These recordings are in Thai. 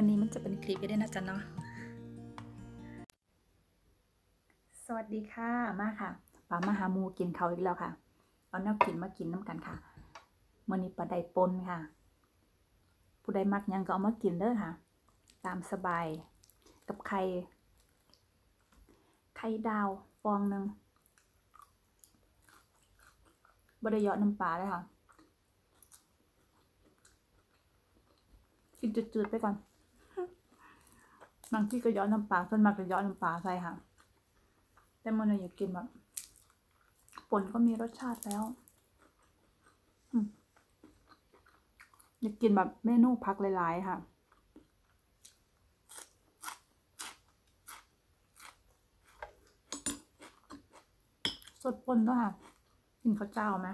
เมื่อนี้มันจะเป็นคลิปก็ได้นะจ๊ะเนาะสวัสดีค่ะมาค่ะป้ามาหาหมูกินเขาอีกแล้วค่ะ เอาแนวกินมากินน้ำกันค่ะมื่อนี้ปลาไดปนค่ะ ผู้ใดมักยังก็เอามากินเด้อค่ะ ตามสบายกับไข่ไข่ดาวฟองหนึ่งบดยาะน้ำปลาเลยค่ะกินจืดๆไปก่อน บางที่ก็ย้อนน้ำปลาส่วนมากจะย้อนน้ำปลาใส่ค่ะ แต่มันอยากกินแบบป่นก็มีรสชาติแล้วอยากกินแบบเมนูพักหลายๆค่ะสดปนก็ค่ะกินข้าวเจ้าไหม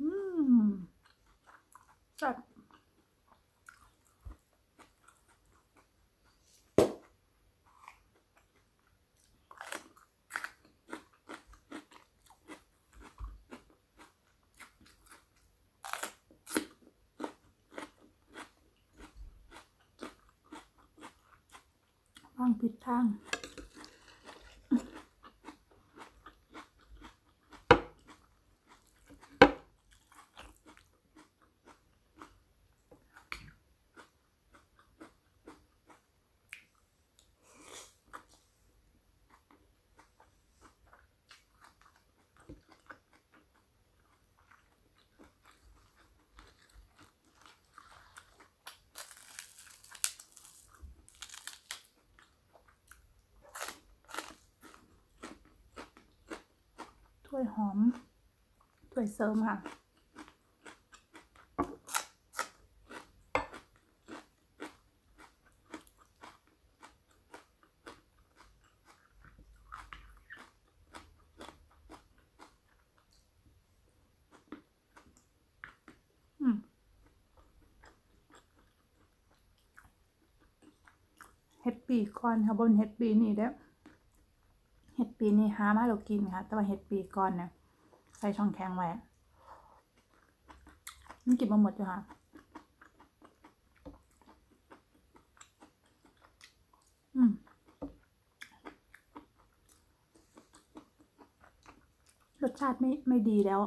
อืมจัด ว่างผิดทาง วยหอมถ้วยเสริมค่ะอืมเฮดปีก่อนค่ะบนเฮดปีนี่เด้ ปีนี่หามาเรากินค่ะ แต่ว่าเห็ดปีก่อนเนี่ยใส่ช่องแข็งไว้มันกินมาหมดอยู่ค่ะอืมรสชาติไม่ไม่ดีแล้ว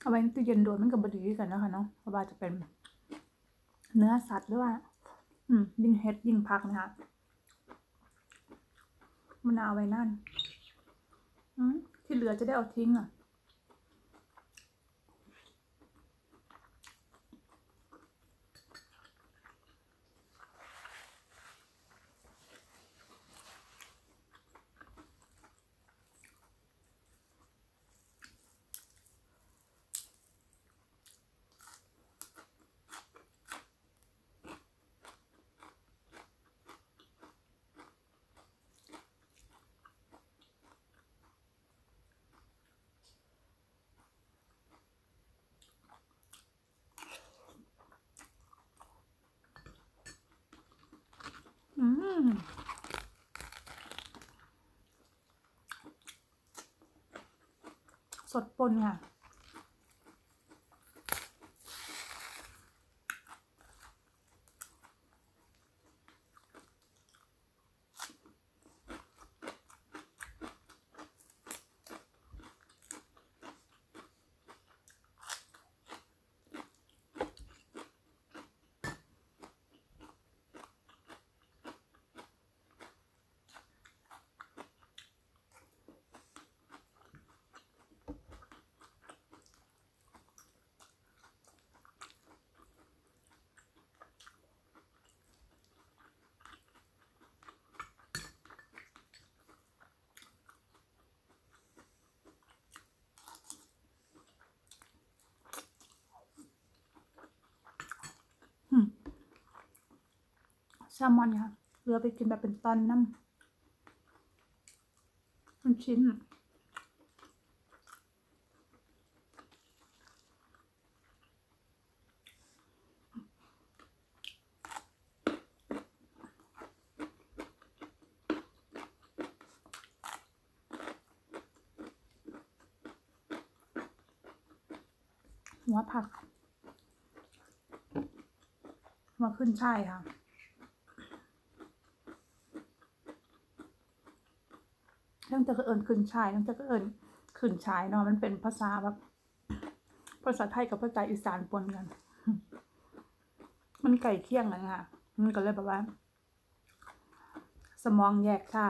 เอาไว้ในตู้เย็นโดนมันกับบดีกันนะคะเนาะเพราะว่าจะเป็น เนื้อสัตว์หรือว่า อืม ยิ่งเฮ็ดยิ่งพักนะคะ มะนาวไว้นั่นอืมที่เหลือจะได้เอาทิ้งอะ อืมสดปนค่ะ แซลมอนค่ะเรือไปกินแบบเป็นตอนน้ำเป็นชิ้นหัวผักมาขึ้นใช่ค่ะ ตั้งแต่ก็เอิญขึ้นชายตั้งแต่ก็เอิญขึ้นชายเนาะมันเป็นภาษาแบบภาษาไทยกับภาษาอีสานปนกัน มันไก่เคี่ยงกันค่ะ มันก็เลยแบบว่า สมองแยกท่า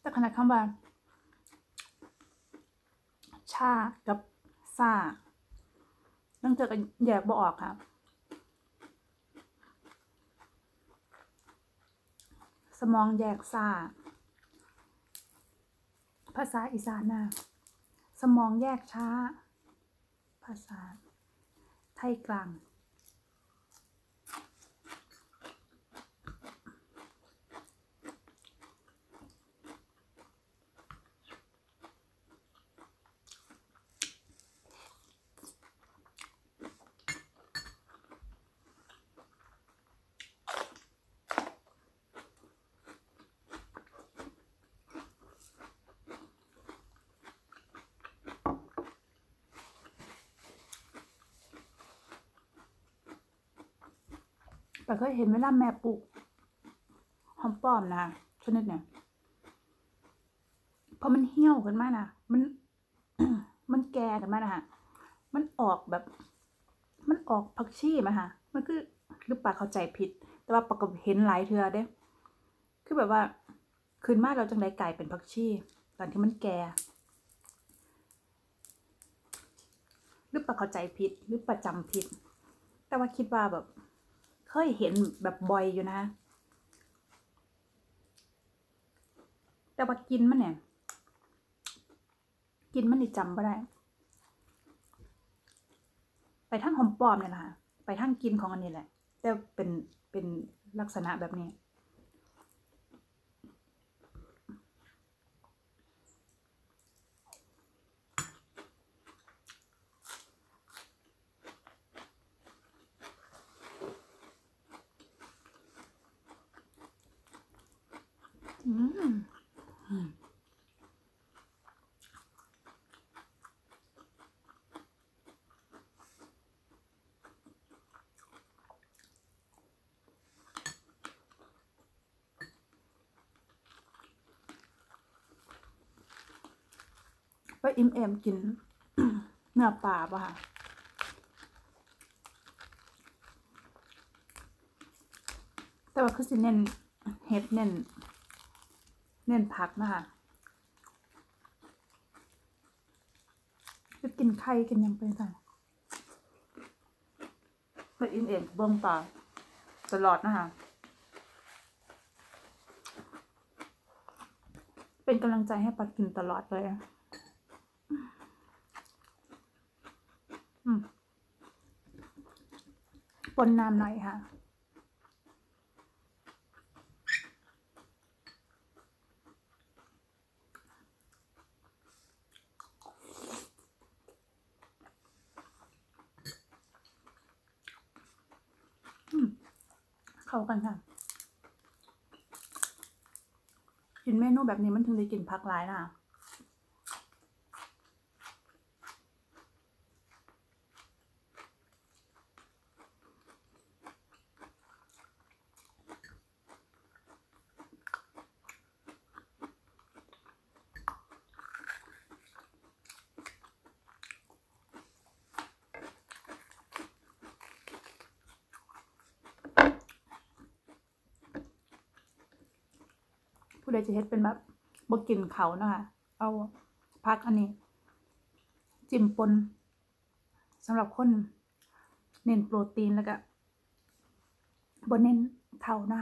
แต่ขนาดคำว่า ชา กับซา ตั้งเจอกันแยกบ่ออกค่ะ สมองแยกซาภาษาอีสานนะสมองแยกช้า ภาษาไทยกลาง แต่เคยเห็นเวลาแม่ปลูกหอมป้อมนะชนิดเนี่ยพอมันเหี่ยวขึ้นมานะมัน มันแก่กันมานะฮะ มันออกแบบ มันออกผักชีมาฮะ มันคือหรือปากเข้าใจผิด แต่ว่าปากก็เห็นหลายเทือเด้ คือแบบว่าขึ้นมาเราจังไดกลายเป็นผักชีตอนที่มันแก่หรือปากเข้าใจผิดหรือประจำผิด แต่ว่าคิดว่าแบบ ยเห็นแบบบ่อยอยู่นะ แต่ว่ากินมันเนี่ย กินมันนี่จำไม่ได้ ไปทั้งหอมปลอมเนี่ยแหละค่ะไปทั้งกินของอันนี้แหละ แต่เป็นเป็นลักษณะแบบนี้ อืมอืมก็อิ่มเอมกินเนื้อปลาป่ะค่ะแต่ว่าคือสิเน้นเห็ดเน้น เน้นผักนะคะจะกินไข่กันยังไปใส่ไปอินเองเบื้องปลาตลอดนะคะ เป็นกำลังใจให้ปัดกินตลอดเลยอะปนน้ำหน่อยค่ะ เข้า กันค่ะ กินเมนูแบบนี้มันถึงได้กินผักหลายนะ จะเฮ็ดเป็นแบบบกินเขานะคะเอาพักอันนี้ จิ้มปนสำหรับคนเน้นโปรตีนแล้วก็บนเน้นเท่านะ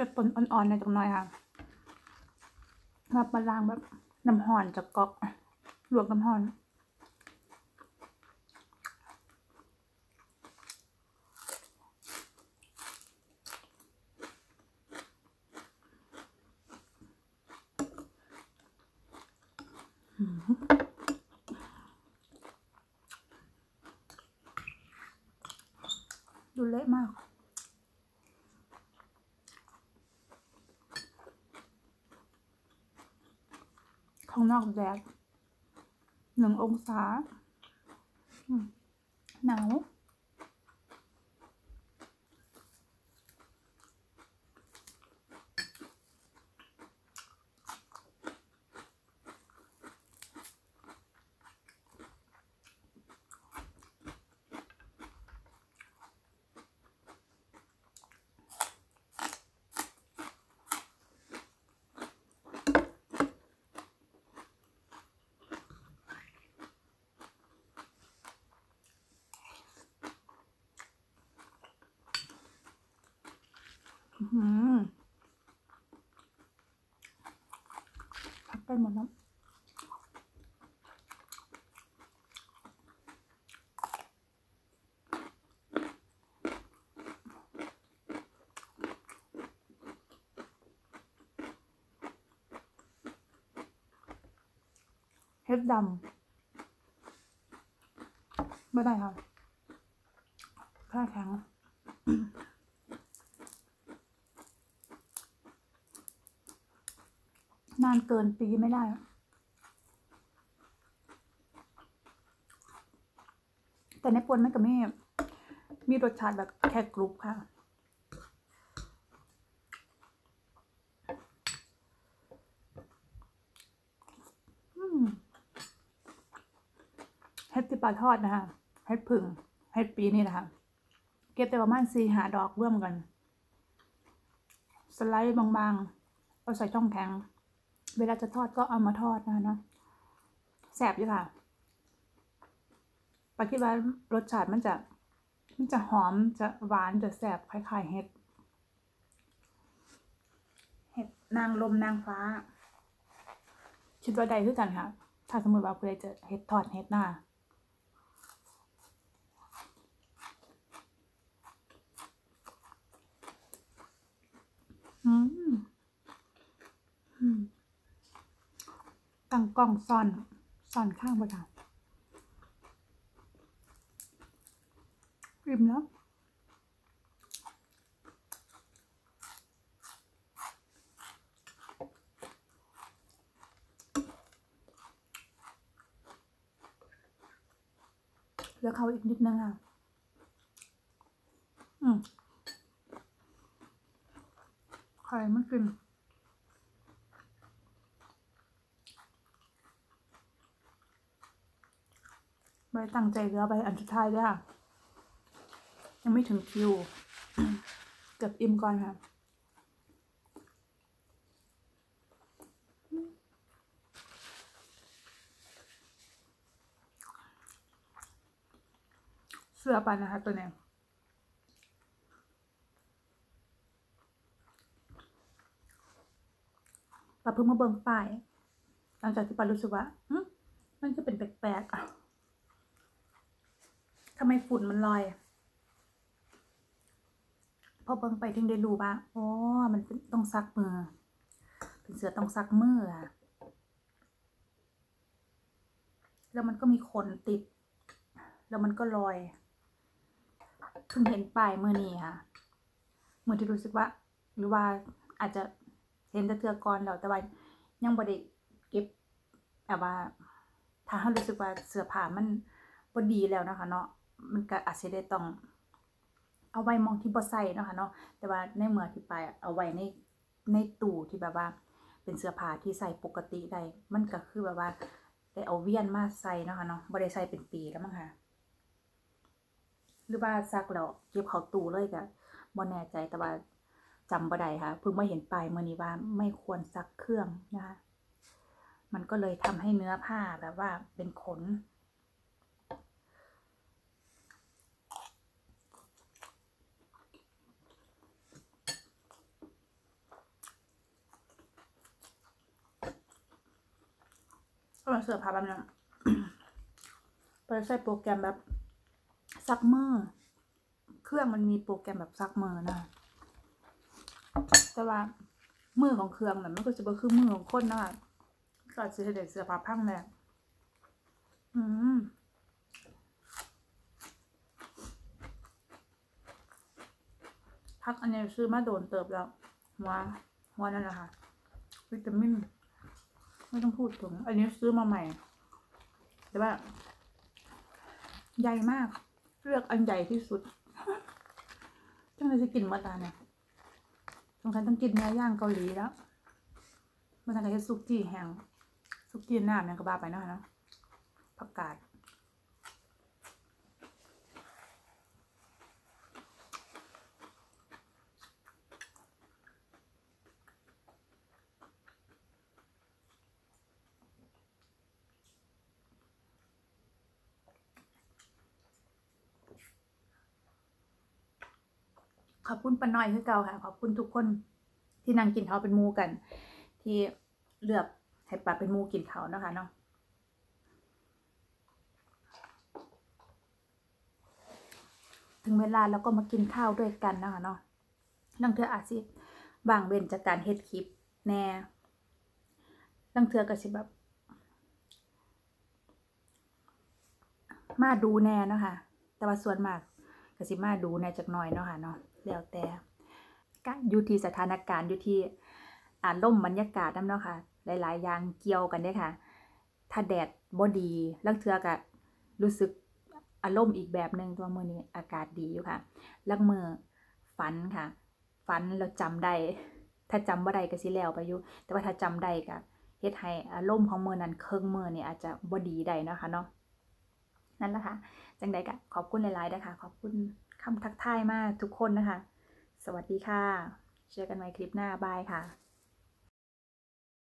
มันจะต้นอ่อนๆในอยจังหน่อยค่ะมาปลาลางแบบน้ำห่อนจากก๊อกลวกน้ำห่อนดูเละมากางนอกแดดหนึ่งองศาหนาว พักไปหมดแล้วเฮ็ดดำไม่ได้ค่ะแค่แข็ง นานเกินปีไม่ได้แต่ในปวนแม่กับแม่มีรสชาติแบบแค่กรุบค่ะเฮ็ดติปลาทอดนะคะเฮ็ดผึ่งเฮ็ดปีนี่นะคะเก็บแต่ประมาณสี่หาดอกร่วมกัน สไลด์บางๆเอาใส่ช่องแข็ง เวลาจะทอดก็เอามาทอดนะคะเนาะแสบอยู่ค่ะปาคิดว่ารสชาติมันจะ มันจะหอมจะหวานจะแสบคล้ายๆเห็ด เห็ดนางลมนางฟ้า คิดว่าใดคือกันค่ะ ถ้าสมมติว่าเพื่อจะเห็ดทอดเห็ดหน้าอืมอืม ตั้งกล้องซ่อนซ่อนข้างบนค่ะริมแล้วแล้วเขาอีกนิดนึงอะ อืมไข่ไม่กิน ใบตั้งใจเหลือใบอันสุดท้ายด้วยค่ะ ยังไม่ถึงคิว เกับอิ่มก่อนค่ะเสื้อปันนะคะตัวเนี้ยปาเพิ่งมาเบิ่งป้ายหลังจากที่ปารู้สึกว่ามันก็เป็นแปลกๆอะ ทำไมฝุ่นมันลอยพอเบิ่งไปถึงได้รู้ว่าอ๋อมันต้องซักมือเป็นเสือต้องซักมืออะแล้วมันก็มีขนติด แล้วมันก็ลอยเพิ่งเห็นป้ายมือนี้ค่ะเหมื่อที่รู้สึกว่า หรือว่าอาจจะเห็นแต่เทือกรแล้วแต่ว่ายังบ่ได้เก็บแบบว่า ถ้าเรารู้สึกว่าเสื้อผ้ามันบดีแล้วนะคะเนาะ มันก็อาจจะได้ต้อง เอาไว้มองที่บ่ใส่เนาะค่ะเนาะแต่ว่าในเมื่อที่ไปเอาไว้ในในตู้ที่แบบว่า เป็นเสื้อผ้าที่ใส่ปกติได้มันก็คือแบบว่าได้เอาเวียนมาใส่เนาะค่ะเนาะบ่ได้ใส่เป็นปีแล้วมั้งค่ะหรือว่าซักแล้วเก็บเข้าตู้เลยก็บ่แน่ใจแต่ว่าจำบ่ได้ค่ะเพิ่งมาเห็นป้ายมื้อนี้ว่าไม่ควรซักเครื่องนะคะมันก็เลยทำให้เนื้อผ้าแบบว่าเป็นขน อ เอาเสื้อผ้าแบบนั้นเปิดใส่โปรแกรมแบบซักมือเครื่องมันมีโปรแกรมแบบซักมือนะ แต่ว่ามือของเครื่องน่ะมันก็จะบ่คือมือของคนนะคะก็จะเด็ดเสื้อผ้าพังแหละอืมพักอันนี้ซื้อมาโดนเติบแล้วหัวหัวนั่นแหละค่ะ วิตามิน ไม่ต้องพูดถึง อันนี้ซื้อมาใหม่ แต่ว่า ใหญ่มาก เลือกอันใหญ่ที่สุดจังเลยจะกินมาตาเนี่ยสงสัยต้องกินเนื้อย่างเกาหลีแล้วมันทำกับซุกี้แห้งซุกี้น้ำเนี่ยก็บ้าไปเนอะนะผักกาด ขอบคุณป้าน้อยคือเก่าค่ะ ขอบคุณทุกคนที่นั่งกินเขาวเป็นมูกัน ที่เลือกให้ป้าเป็นมูกินเขาวนะคะเนาะถึงเวลาแล้วก็มากินข้าวด้วยกันนะคะเนาะนังเธออาจสิบางเบนจากการเฮ็ดคลิปแน่นังเธอก็สิแบบ มาดูแน่เนาะค่ะแต่ว่าส่วนมากก็สิมาดูแน่จักหน่อยเนาะค่ะเนาะ แล้วแต่ก็อยู่ที่สถานการณ์อยู่ที่อารมณ์บรรยากาศนำเนาะค่ะ หลาย ๆ อย่างเกี่ยวกันเด้อค่ะ ถ้าแดดบ่ดีลังเทือก็รู้สึกอารมณ์อีกแบบหนึ่งตัวมื้อนี้อากาศดีอยู่ค่ะ ลังมือฝันค่ะ ฝันแล้วจำได้ ถ้าจำบ่ได้ก็สิแล้วไปอยู่ แต่ว่าถ้าจำได้ก็เฮ็ดให้อารมณ์ของมื้อนั้นเครึ่องมื้อนี่อาจจะบ่ดีได้นะคะเนาะ นั่นแหละค่ะ จังใดก็ขอบคุณหลายๆนะคะขอบคุณ คำทักทายมากทุกคนนะคะ สวัสดีค่ะ เจอกันใหม่คลิปหน้าบายค่ะ